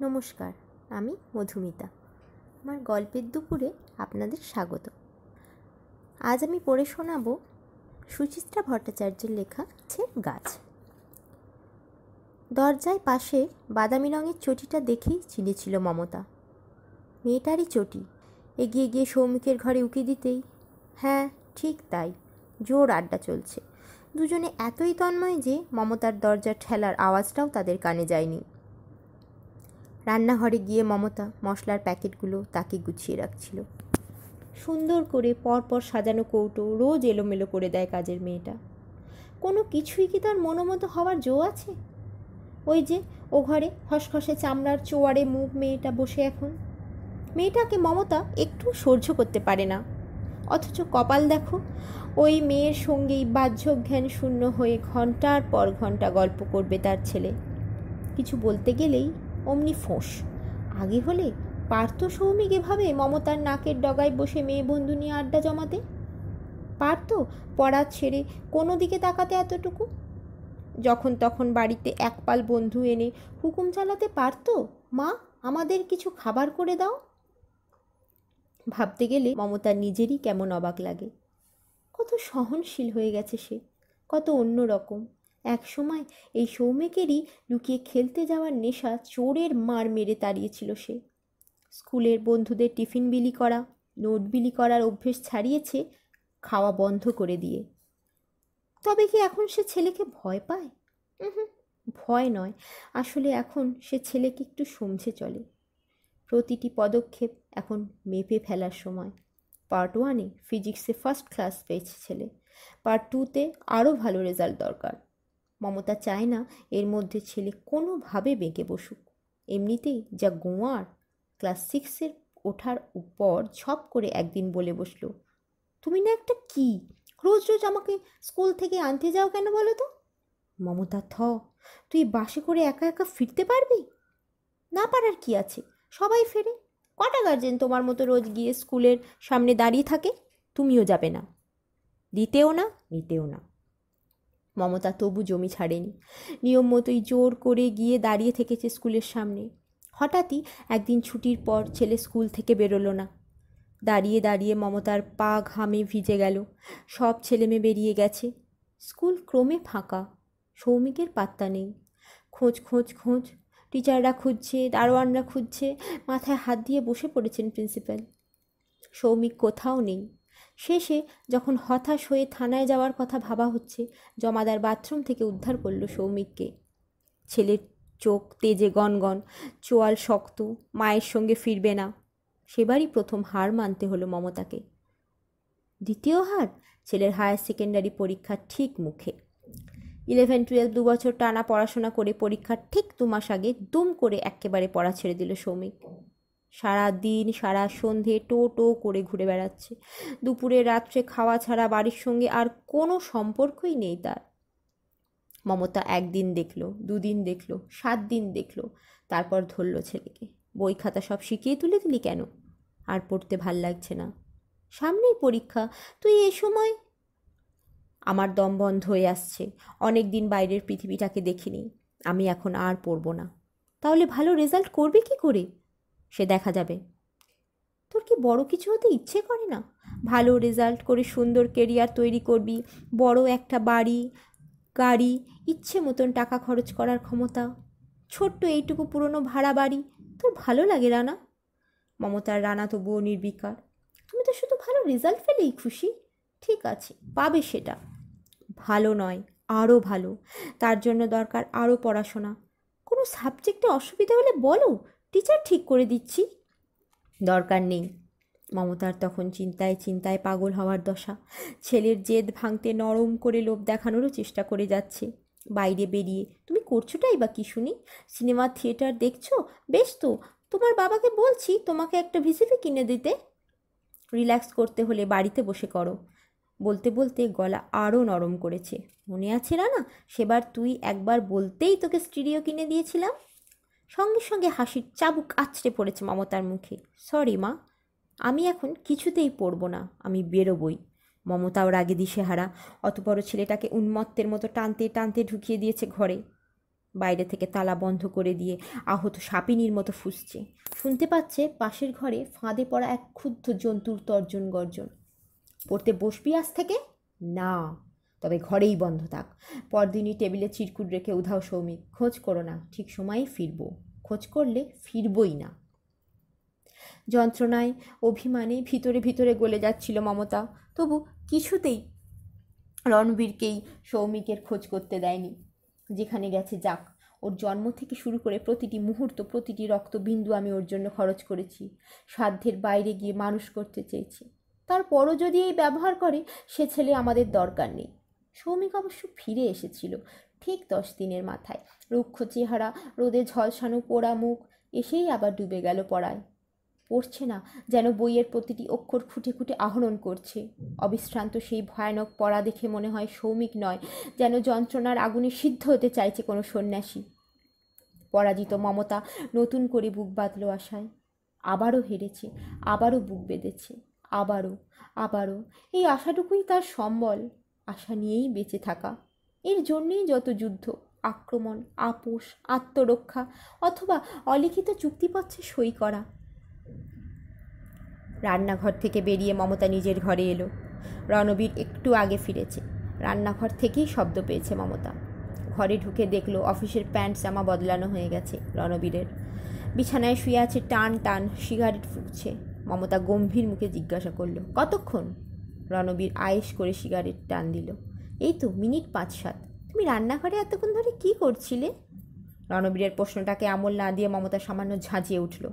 নমস্কার, আমি মধুমিতা। আমার গল্পের দুপুরে আপনাদের স্বাগত। আজ আমি পড়ে শোনাব সুচিত্রা ভট্টাচার্যের লেখা আছে গাছ। দরজায় পাশে বাদামি রঙের চটিটা দেখেই চিনেছিল মমতা। মেয়েটারই চটি, এগিয়ে গিয়ে সৌমিকের ঘরে উকি দিতেই। হ্যাঁ ঠিক তাই, জোর আড্ডা চলছে। দুজনে এতই তন্ময় যে মমতার দরজার ঠেলার আওয়াজটাও তাদের কানে যায়নি। রান্নাঘরে গিয়ে মমতা মশলার প্যাকেটগুলো তাকে গুছিয়ে রাখছিল। সুন্দর করে পরপর সাজানো কৌটো রোজ এলোমেলো করে দেয় কাজের মেয়েটা। কোনো কিছুই কি তার মনোমতো হওয়ার জো আছে? ওই যে ও ঘরে খসখসে চামড়ার চোয়ারে মুখ মেয়েটা বসে এখন। মেয়েটাকে মমতা একটু সহ্য করতে পারে না। অথচ কপাল দেখো, ওই মেয়ের সঙ্গেই বাহ্য জ্ঞান শূন্য হয়ে ঘণ্টার পর ঘণ্টা গল্প করবে তার ছেলে। কিছু বলতে গেলেই অমনি ফোঁস। আগে হলে পারত সৌমিক এভাবে মমতার নাকের ডগায় বসে মেয়ে বন্ধু নিয়ে আড্ডা জমাতে? পারত পড়া ছেড়ে কোনো দিকে তাকাতে এতটুকু? যখন তখন বাড়িতে একপাল বন্ধু এনে হুকুম চালাতে পারতো মা, আমাদের কিছু খাবার করে দাও? ভাবতে গেলে মমতার নিজেরই কেমন অবাক লাগে। কত সহনশীল হয়ে গেছে সে, কত অন্য রকম এক সময় এই সৌমিকেরই লুকিয়ে খেলতে যাওয়ার নেশা চোরের মার মেরে তাড়িয়েছিল সে। স্কুলের বন্ধুদের টিফিন বিলি করা, নোট বিলি করার অভ্যেস ছাড়িয়েছে খাওয়া বন্ধ করে দিয়ে। তবে কি এখন সে ছেলেকে ভয় পায়? হুম ভয় নয়, আসলে এখন সে ছেলেকে একটু সমঝে চলে। প্রতিটি পদক্ষেপ এখন মেপে ফেলার সময়। পার্ট ওয়ানে ফিজিক্সে ফার্স্ট ক্লাস পেয়েছে ছেলে। পার্ট টুতে আরও ভালো রেজাল্ট দরকার। মমতা চায় না এর মধ্যে ছেলে কোনোভাবে বেঁকে বসুক। এমনিতেই যা গোয়ার, ক্লাস সিক্সের ওঠার উপর ঝপ করে একদিন বলে বসল, তুমি না একটা কি? রোজ রোজ আমাকে স্কুল থেকে আনতে যাও কেন বলো তো? মমতা, থ, তুই বাসে করে একা একা ফিরতে পারবি? না পারার কি আছে? সবাই ফেরে। কটা গার্জেন তোমার মতো রোজ গিয়ে স্কুলের সামনে দাঁড়িয়ে থাকে? তুমিও যাবে না। দিতেও না, নিতেও না। মমতা তবু জমি ছাড়েনি। নিয়ম মতোই জোর করে গিয়ে দাঁড়িয়ে থেকেছে স্কুলের সামনে। হঠাৎই একদিন ছুটির পর ছেলে স্কুল থেকে বেরোলো না। দাঁড়িয়ে দাঁড়িয়ে মমতার পা ঘামে ভিজে গেল। সব ছেলেমেয়ে বেরিয়ে গেছে। স্কুল ক্রমে ফাঁকা। সৌমিকের পাত্তা নেই। খোঁজ খোঁজ খোঁজ। টিচাররা খুঁজছে, দারোয়ানরা খুঁজছে। মাথায় হাত দিয়ে বসে পড়েছেন প্রিন্সিপাল। সৌমিক কোথাও নেই। শেষে যখন হতাশ হয়ে থানায় যাওয়ার কথা ভাবা হচ্ছে, জমাদার বাথরুম থেকে উদ্ধার করল সৌমিককে। ছেলের চোখ তেজে গনগন, চোয়াল শক্ত, মায়ের সঙ্গে ফিরবে না। সেবারই প্রথম হার মানতে হলো মমতাকে। দ্বিতীয় হার? ছেলের হায়ার সেকেন্ডারি পরীক্ষার ঠিক মুখে। ইলেভেন, টুয়েলভ দু বছর টানা পড়াশোনা করে পরীক্ষার ঠিক দু মাস আগে দুম করে একেবারে পড়া ছেড়ে দিল সৌমিক। সারা দিন সারা সন্ধে টো টো করে ঘুরে বেড়াচ্ছে। দুপুরে, রাত্রে খাওয়া ছাড়া বাড়ির সঙ্গে আর কোনো সম্পর্কই নেই তার। মমতা একদিন দেখল, দুদিন দেখল, সাত দিন দেখল, তারপর ধরলো ছেলেকে। বই খাতা সব শিখিয়ে তুলে দিলি কেন? আর পড়তে ভালো লাগছে না। সামনেই পরীক্ষা, তুই এ সময়? আমার দম বন্ধ হয়ে আসছে। অনেক দিন বাইরের পৃথিবীটাকে দেখিনি। আমি এখন আর পড়ব না। তাহলে ভালো রেজাল্ট করবে কি করে? সে দেখা যাবে। তোর কি বড় কিছু হতে ইচ্ছে করে না? ভালো রেজাল্ট করে সুন্দর কেরিয়ার তৈরি করবি, বড় একটা বাড়ি, গাড়ি, ইচ্ছে মতন টাকা খরচ করার ক্ষমতা, ছোট্ট এইটুকু পুরনো ভাড়া বাড়ি, তোর ভালো লাগে রানা? মমতার রানা তবুও নির্বিকার তুমি তো শুধু ভালো রেজাল্ট পেলেই খুশি। ঠিক আছে, পাবে সেটা। ভালো নয় আরও ভালো। তার জন্য দরকার আরও পড়াশোনা। কোনো সাবজেক্টে অসুবিধা হলে বলো টিচার ঠিক করে দিচ্ছি। দরকার নেই। মমতার তখন চিন্তায় চিন্তায় পাগল হওয়ার দশা। ছেলের জেদ ভাঙতে নরম করে লোভ দেখানোরও চেষ্টা করে যাচ্ছে। বাইরে বেরিয়ে, তুমি করছোটাই বা কি শুনি? সিনেমা, থিয়েটার দেখছ? বেশ তো। তোমার বাবাকে বলছি তোমাকে একটা ভিসিপি কিনে দিতে। রিল্যাক্স করতে হলে বাড়িতে বসে করো। বলতে বলতে গলা আরও নরম করেছে। মনে আছে না সেবার তুই একবার বলতেই তোকে স্টিরিও কিনে দিয়েছিলাম। সঙ্গে সঙ্গে হাসির চাবুক আছড়ে পড়েছে মমতার মুখে। সরি, মা, আমি এখন কিছুতেই পড়ব না, আমি বেরোবই। মমতাও রাগে দিশেহারা অত বড় ছেলেটাকে উন্মত্তের মতো টানতে টানতে ঢুকিয়ে দিয়েছে ঘরে। বাইরে থেকে তালা বন্ধ করে দিয়ে আহত সাপিনীর মতো ফুসছে। শুনতে পাচ্ছে পাশের ঘরে ফাঁদে পড়া এক ক্ষুদ্ধ জন্তুর তর্জন গর্জন। পড়তে বসবি আজ থেকে? না। তবে ঘরেই বন্ধ থাক। পরদিনই টেবিলে চিরকুট রেখে উধাও সৌমিক, খোঁজ করো না, ঠিক সময়েই ফিরবো। খোঁজ করলে ফিরবই না। যন্ত্রণায়, অভিমানে ভিতরে ভিতরে গলে যাচ্ছিল মমতা। তবু কিছুতেই রণবীরকেই সৌমিকের খোঁজ করতে দেয়নি। যেখানে গেছে, যাক, ওর জন্ম থেকে শুরু করে প্রতিটি মুহূর্ত, প্রতিটি রক্তবিন্দু আমি ওর জন্য খরচ করেছি। সাধ্যের বাইরে গিয়ে মানুষ করতে চেয়েছি। তারপরও যদি এই ব্যবহার করে, সে ছেলে আমাদের দরকার নেই। সৌমিক অবশ্য ফিরে এসেছিল ঠিক দশ দিনের মাথায়। রুক্ষ চেহারা, রোদে ঝলসানো পোড়া মুখ, এসেই আবার ডুবে গেল পড়ায়। পড়ছে না যেন বইয়ের প্রতিটি অক্ষর খুঁটে খুঁটে আহরণ করছে। অবিশ্রান্ত সেই ভয়ানক পড়া দেখে মনে হয় সৌমিক নয়, যেন যন্ত্রণার আগুনে সিদ্ধ হতে চাইছে কোনো সন্ন্যাসী। পরাজিত মমতা নতুন করে বুক বাঁধল আশায়। আবারও হেরেছে, আবারও বুক বেঁধেছে, আবারও আবারও। এই আশাটুকুই তার সম্বল। আশা নিয়েই বেঁচে থাকা। এর জন্যেই যত যুদ্ধ, আক্রমণ, আপোষ, আত্মরক্ষা অথবা অলিখিত চুক্তিপত্রে সই করা। রান্নাঘর থেকে বেরিয়ে মমতা নিজের ঘরে এলো। রণবীর একটু আগে ফিরেছে। রান্নাঘর থেকেই শব্দ পেয়েছে মমতা। ঘরে ঢুকে দেখল অফিসের প্যান্ট জামা বদলানো হয়ে গেছে রণবীরের। বিছানায় শুয়ে আছে টান টান, সিগারেট ফুটছে মমতা গম্ভীর মুখে জিজ্ঞাসা করল, কতক্ষণ? রণবীর আয়েস করে সিগারেট টান দিল। এই তো, মিনিট পাঁচ সাত তুমি রান্নাঘরে এতক্ষণ ধরে কি করছিলে? রণবীরের প্রশ্নটাকে আমল না দিয়ে মমতা সামান্য ঝাঁঝিয়ে উঠল।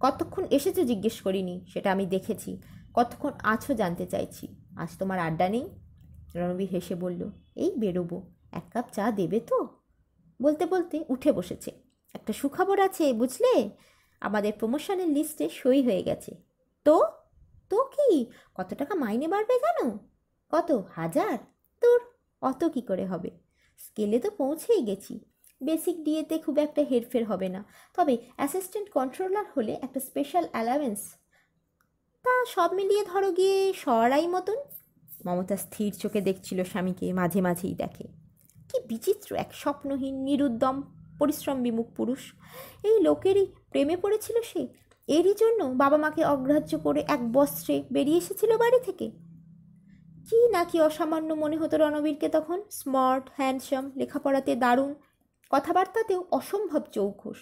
কতক্ষণ এসেছ জিজ্ঞেস করিনি, সেটা আমি দেখেছি। কতক্ষণ আছো জানতে চাইছি। আজ তোমার আড্ডা নেই? রণবীর হেসে বলল, এই বেরোবো। এক কাপ চা দেবে তো? বলতে বলতে উঠে বসেছে। একটা সুখবর আছে, বুঝলে? আমাদের প্রমোশনের লিস্টে সই হয়ে গেছে। তো? তো কি? কত টাকা মাইনে বাড়বে জানো? কত? হাজার? তোর অত কি করে হবে? স্কেলে তো পৌঁছেই গেছি। বেসিক ডিএতে খুব একটা হেরফের হবে না। তবে অ্যাসিস্ট্যান্ট কন্ট্রোলার হলে একটা স্পেশাল অ্যালাওয়েন্স তা সব মিলিয়ে ধরো গিয়ে সরাই মতন। মমতা স্থির চোখে দেখছিল স্বামীকে, মাঝে মাঝেই দেখে। কি বিচিত্র এক স্বপ্নহীন, নিরুদ্যম পরিশ্রম বিমুখ পুরুষ। এই লোকেরই প্রেমে পড়েছিল সে। এরই জন্য বাবা মাকে অগ্রাহ্য করে এক বস্ত্রে বেরিয়ে এসেছিল বাড়ি থেকে। কি নাকি অসামান্য মনে হতো রণবীরকে তখন? স্মার্ট, হ্যান্ডসাম, লেখাপড়াতে দারুণ, কথাবার্তাতেও অসম্ভব চৌখুস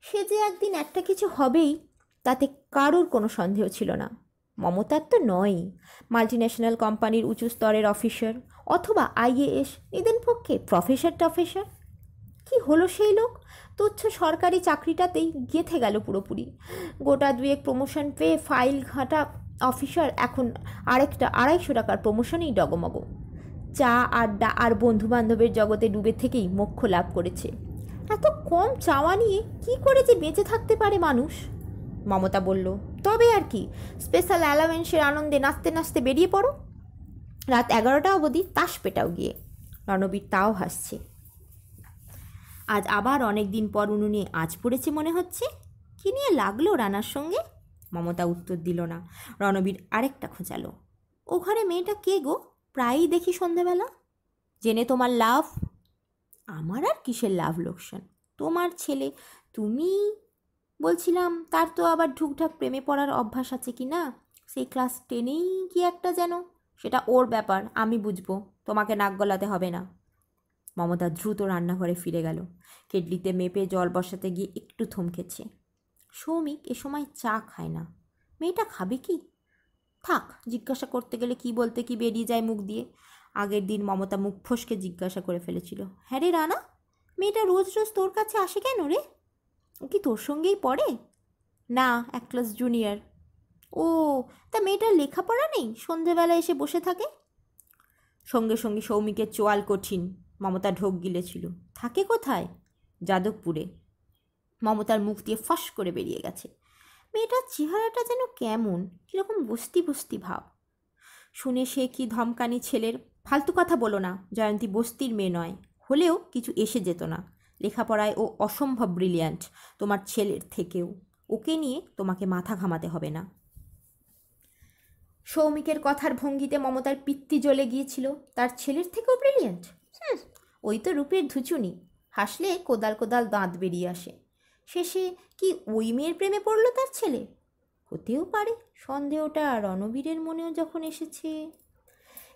সে যে একদিন একটা কিছু হবেই, তাতে কারোর কোনো সন্দেহ ছিল না। মমতার তো নয়ই। মাল্টিন্যাশনাল কোম্পানির উঁচু স্তরের অফিসার অথবা আইএএস, এদের পক্ষে প্রফেসর টফেসর কি হলো সেই লোক? তুচ্ছ সরকারি চাকরিটাতেই গেথে গেল পুরোপুরি। গোটা দুয়েক প্রমোশন পেয়ে ফাইল ঘাটা অফিসার এখন আরেকটা আড়াইশো টাকার প্রমোশনেই ডগমগ। চা, আড্ডা আর বন্ধুবান্ধবের জগতে ডুবে থেকেই মোক্ষ লাভ করেছে। এত কম চাওয়া নিয়ে কি করে যে বেঁচে থাকতে পারে মানুষ? মমতা বলল, তবে আর কি স্পেশাল অ্যালাওয়েন্সের আনন্দে নাচতে নাচতে বেরিয়ে পড়ো। রাত এগারোটা অবধি তাস পেটাও গিয়ে। রণবীর তাও হাসছে। আজ আবার অনেক দিন পর উনুনে আজ পড়েছে মনে হচ্ছে। কি নিয়ে লাগল রানার সঙ্গে? মমতা উত্তর দিল না। রণবীর আরেকটা খোঁচালো। ও ঘরে মেয়েটা কে গো? প্রায়ই দেখি সন্ধেবেলা। জেনে তোমার লাভ? আমার আর কিসের লাভ লোকসান? তোমার ছেলে, তুমি? বলছিলাম, তার তো আবার ঢুকঢাক প্রেমে পড়ার অভ্যাস আছে কি না? সেই ক্লাস টেনেই কি একটা যেন? সেটা ওর ব্যাপার, আমি বুঝব। তোমাকে নাক গলাতে হবে না। মমতা দ্রুত রান্নাঘরে ফিরে গেল। কেটলিতে মেপে জল বসাতে গিয়ে একটু থমকেছে। সৌমিক এ সময় চা খায় না। মেয়েটা খাবে কি? থাক, জিজ্ঞাসা করতে গেলে কি বলতে কি বেরিয়ে যায় মুখ দিয়ে। আগের দিন মমতা মুখ ফসকে জিজ্ঞাসা করে ফেলেছিল। হ্যাঁ রে রানা, মেয়েটা রোজ রোজ তোর কাছে আসে কেন রে? ও কি তোর সঙ্গেই পড়ে? না, এক ক্লাস জুনিয়র। ও, তা মেয়েটার লেখাপড়া নেই? সন্ধেবেলা এসে বসে থাকে? সঙ্গে সঙ্গে সৌমিকের চোয়াল কঠিন মমতা ঢোক গিলেছিল। থাকে কোথায়? যাদবপুরে। মমতার মুখ দিয়ে ফাঁস করে বেরিয়ে গেছে। মেয়েটার চেহারাটা যেন কেমন, কীরকম বস্তি বস্তি ভাব। শুনে সে কি ধমকানি ছেলের, ফালতু কথা বলো না, জয়ন্তী বস্তির মেয়ে নয়। হলেও কিছু এসে যেত না। লেখাপড়ায় ও অসম্ভব ব্রিলিয়ান্ট তোমার ছেলের থেকেও। ওকে নিয়ে তোমাকে মাথা ঘামাতে হবে না। সৌমিকের কথার ভঙ্গিতে মমতার পিত্তি জ্বলে গিয়েছিল। তার ছেলের থেকেও ব্রিলিয়ান্ট ওই তো রূপের ধুচুনি। হাসলে কোদাল কোদাল দাঁত বেরিয়ে আসে। শেষে কি ওই মেয়ের প্রেমে পড়ল তার ছেলে? হতেও পারে, সন্দেহটা রণবীরের মনেও যখন এসেছে।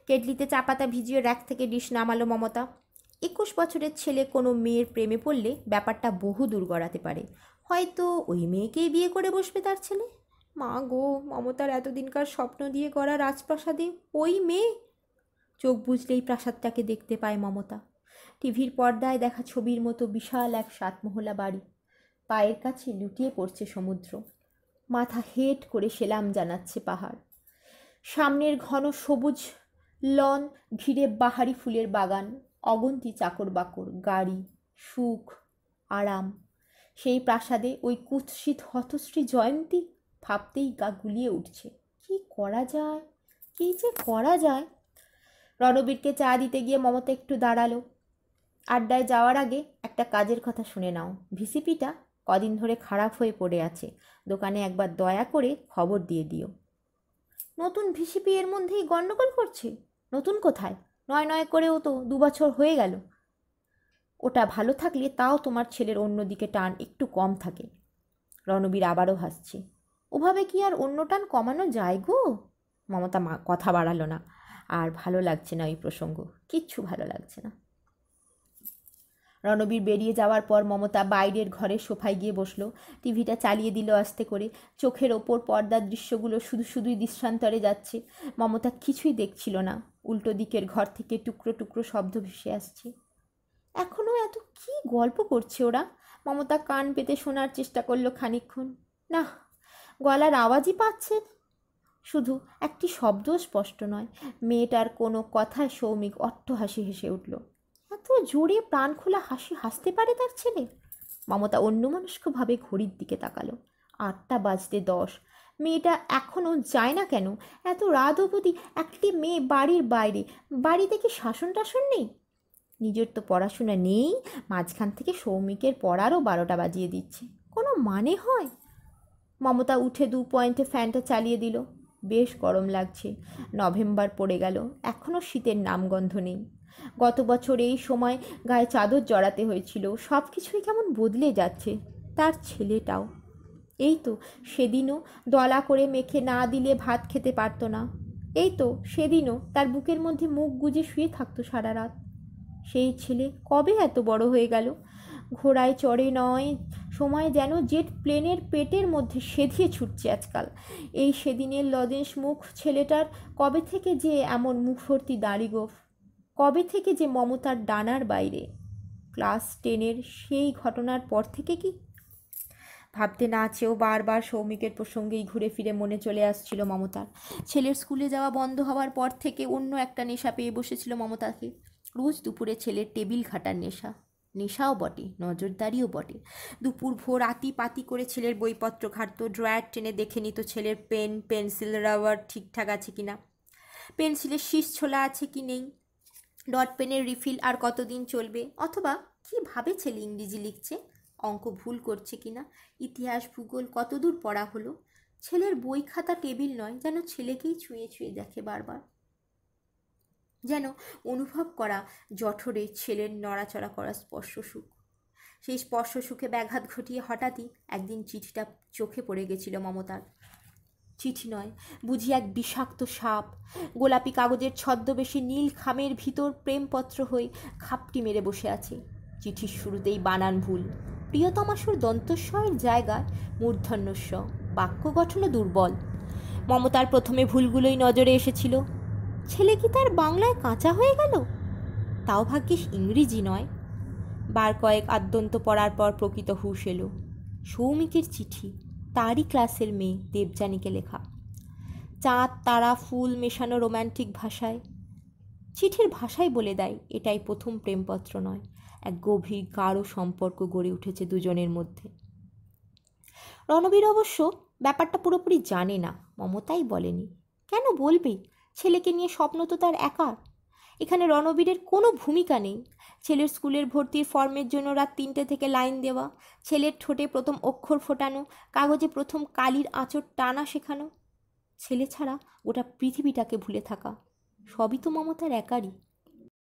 কেটলিতে চা পাতা ভিজিয়ে র্যাক থেকে ডিশ নামালো মমতা। একুশ বছরের ছেলে কোনো মেয়ের প্রেমে পড়লে ব্যাপারটা বহু দূর গড়াতে পারে। হয়তো ওই মেয়েকেই বিয়ে করে বসবে তার ছেলে? মা গো, মমতার এতদিনকার স্বপ্ন দিয়ে গড়া রাজপ্রাসাদে ওই মেয়ে চোখ বুঝলেই প্রাসাদটাকে দেখতে পায় মমতা। টিভির পর্দায় দেখা ছবির মতো বিশাল এক সাতমহলা বাড়ি। পায়ের কাছে লুটিয়ে পড়ছে সমুদ্র। মাথা হেট করে সেলাম জানাচ্ছে পাহাড়। সামনের ঘন সবুজ লন ঘিরে বাহারি ফুলের বাগান, অগন্তি চাকর বাকর, গাড়ি, সুখ, আরাম। সেই প্রাসাদে ওই কুৎসিত হতশ্রী জয়ন্তী ভাবতেই গা গুলিয়ে উঠছে। কি করা যায়? কি যে করা যায়? রণবীরকে চা দিতে গিয়ে মমতা একটু দাঁড়াল। আড্ডায় যাওয়ার আগে একটা কাজের কথা শুনে নাও। ভিসিপিটা কদিন ধরে খারাপ হয়ে পড়ে আছে। দোকানে একবার দয়া করে খবর দিয়ে দিও। নতুন ভিসিপি এর মধ্যেই গণ্ডগোল করছে? নতুন কোথায়? নয় নয় করেও তো দু বছর হয়ে গেল। ওটা ভালো থাকলে তাও তোমার ছেলের অন্যদিকে টান একটু কম থাকে। রণবীর আবারও হাসছে। ওভাবে কি আর অন্য টান কমানো যায় গো? মমতা কথা বাড়ালো না। আর ভালো লাগছে না ওই প্রসঙ্গ। কিচ্ছু ভালো লাগছে না। রণবীর বেরিয়ে যাওয়ার পর মমতা বাইরের ঘরে সোফায় গিয়ে বসল। টিভিটা চালিয়ে দিল আস্তে করে। চোখের ওপর পর্দার দৃশ্যগুলো শুধু শুধুই দৃশ্যান্তরে যাচ্ছে। মমতা কিছুই দেখছিল না। উল্টো দিকের ঘর থেকে টুকরো টুকরো শব্দ ভেসে আসছে। এখনও এত কি গল্প করছে ওরা? মমতা কান পেতে শোনার চেষ্টা করল খানিক্ষণ না গলার আওয়াজই পাচ্ছে শুধু একটি শব্দও স্পষ্ট নয়, মেয়েটার কোনো কথায় সৌমিক অট্টহাসি হেসে উঠল। এত জোরে প্রাণ খোলা হাসি হাসতে পারে তার ছেলে? মমতা অন্যমনস্কভাবে ঘড়ির দিকে তাকালো। আটটা বাজতে দশ। মেয়েটা এখনও যায় না কেন? এত রাত অবধি একটি মেয়ে বাড়ির বাইরে বাড়িতে কি শাসন টাসন নেই? নিজের তো পড়াশোনা নেই, মাঝখান থেকে সৌমিকের পড়ারও বারোটা বাজিয়ে দিচ্ছে। কোনো মানে হয়? মমতা উঠে দু পয়েন্টে ফ্যানটা চালিয়ে দিল। বেশ গরম লাগছে। নভেম্বর পড়ে গেল এখনও শীতের নামগন্ধ নেই। গত বছর এই সময় গায়ে চাদর জড়াতে হয়েছিল সব কিছুই কেমন বদলে যাচ্ছে তার ছেলেটাও। এই তো, সেদিনও দলা করে মেখে না দিলে ভাত খেতে পারতো না। এই তো, সেদিনও তার বুকের মধ্যে মুখ গুজে শুয়ে থাকতো সারা রাত। সেই ছেলে কবে এত বড় হয়ে গেল? ঘোড়ায় চড়ে নয়, সময় যেন জেট প্লেনের পেটের মধ্যে সেধিয়ে ছুটছে আজকাল। এই সেদিনের লজেন্স মুখ ছেলেটার কবে থেকে যে এমন মুখ ভর্তি দাড়ি গোফ কবে থেকে যে মমতার ডানার বাইরে? ক্লাস টেনের সেই ঘটনার পর থেকে কি? ভাবতে না চেয়েও বারবার সৌমিকের প্রসঙ্গেই ঘুরে ফিরে মনে চলে আসছিল মমতার। ছেলের স্কুলে যাওয়া বন্ধ হওয়ার পর থেকে অন্য একটা নেশা পেয়ে বসেছিল মমতাকে। রোজ দুপুরে ছেলের টেবিল ঘাটার নেশা। নেশাও বটে, নজরদারিও বটে। দুপুর ভোর আতি পাতি করে ছেলের বইপত্র ঘাটতো ড্রয়ার টেনে দেখে নিত ছেলের পেন, পেন্সিল, রাবার ঠিকঠাক আছে কি না পেন্সিলের শীষ ছোলা আছে কি নেই? ডট পেনের রিফিল আর কতদিন চলবে? অথবা কীভাবে ছেলে ইংরেজি লিখছে? অঙ্ক ভুল করছে কি না ইতিহাস ভূগোল কতদূর পড়া হলো? ছেলের বই খাতা টেবিল নয়, যেন ছেলেকেই ছুঁয়ে ছুঁয়ে দেখে বারবার। যেন অনুভব করা জঠরে ছেলের নড়াচড়া করা স্পর্শ সুখ। সেই স্পর্শ সুখে ব্যাঘাত ঘটিয়ে হঠাৎই একদিন চিঠিটা চোখে পড়ে গেছিল মমতার। চিঠি নয়, বুঝি এক বিষাক্ত সাপ। গোলাপি কাগজের ছদ্মবেশী নীল খামের ভিতর প্রেমপত্র হয়ে খাপটি মেরে বসে আছে। চিঠির শুরুতেই বানান ভুল। প্রিয়তমাসুর দন্তস্বয়ের জায়গায় মূর্ধন্যস্ব। বাক্য গঠনও দুর্বল। মমতার প্রথমে ভুলগুলোই নজরে এসেছিল। ছেলে কি তার বাংলায় কাঁচা হয়ে গেল? তাও ভাগ্যিস ইংরেজি নয়। বার কয়েক আদ্যন্ত পড়ার পর প্রকৃত হুশ এলো। সৌমিকের চিঠি, তারই ক্লাসের মেয়ে দেবযানীকে লেখা। চাঁদ, তারা, ফুল মেশানো রোম্যান্টিক ভাষায়। চিঠির ভাষাই বলে দেয়, এটাই প্রথম প্রেমপত্র নয়, এক গভীর গাঢ় সম্পর্ক গড়ে উঠেছে দুজনের মধ্যে। রণবীর অবশ্য ব্যাপারটা পুরোপুরি জানে না, মমতাই বলেনি। কেন বলবে? ছেলেকে নিয়ে স্বপ্ন তো তার একার এখানে রণবীরের কোনো ভূমিকা নেই। ছেলের স্কুলের ভর্তির ফর্মের জন্য রাত তিনটে থেকে লাইন দেওয়া, ছেলের ঠোঁটে প্রথম অক্ষর ফোটানো, কাগজে প্রথম কালির আঁচড় টানা শেখানো। ছেলে ছাড়া ওটা পৃথিবীটাকে ভুলে থাকা। সবই তো মমতার একারই।